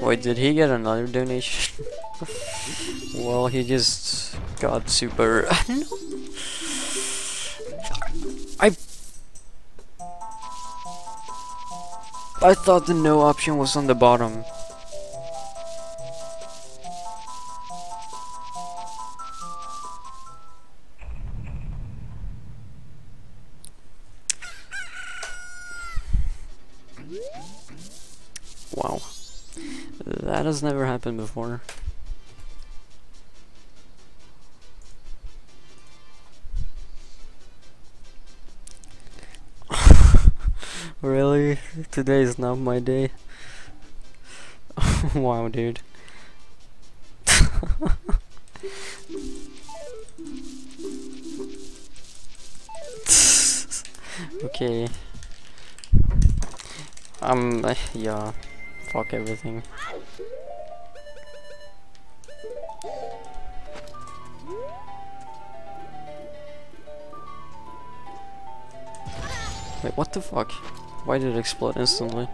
Wait, did he get another donation? well, he just got super. I. I thought the no option was on the bottom. Wow. That has never happened before. really? Today is not my day. wow, dude. okay. Um, uh, yeah. Fuck everything. Wait, what the fuck? Why did it explode instantly?